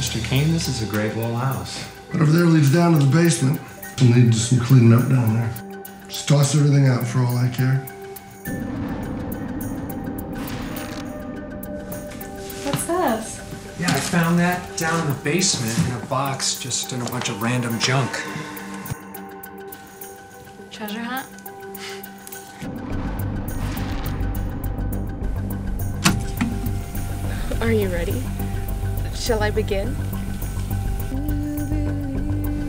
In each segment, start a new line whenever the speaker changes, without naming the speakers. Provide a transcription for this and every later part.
Mr. Kane, this is a great little house.
Whatever there leads down to the basement. We'll need some cleaning up down there. Just toss everything out for all I care.
What's this?
Yeah, I found that down in the basement in a box, just in a bunch of random junk.
Treasure hunt? Are you ready? Shall I begin?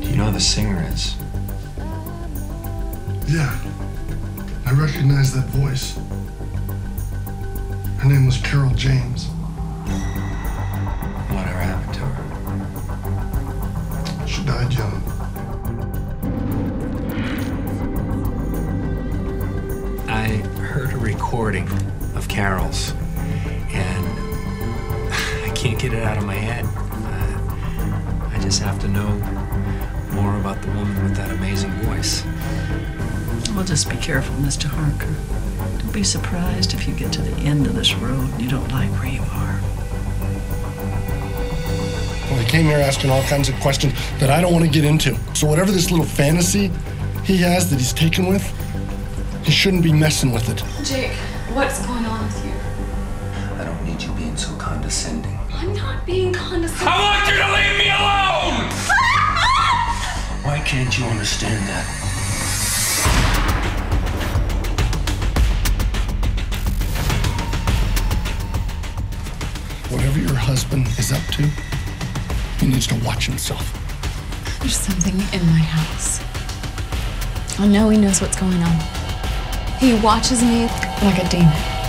Do you know who the singer is?
Yeah. I recognize that voice. Her name was Carol James.
Whatever happened to her?
She died young.
I heard a recording of Carol's, and I can't get it out of my head. I, I just have to know more about the woman with that amazing voice.
Well, just be careful, Mr. Harker. Don't be surprised if you get to the end of this road and you don't like where you are.
Well, he came here asking all kinds of questions that I don't want to get into. So whatever this little fantasy he has that he's taken with, he shouldn't be messing with it.
Jake, what's going on with you?
I don't need you being so condescending.
I'm not being condescending.
I want you to leave me alone! Why can't you understand that?
Whatever your husband is up to, he needs to watch himself.
There's something in my house. I know he knows what's going on. He watches me like a demon.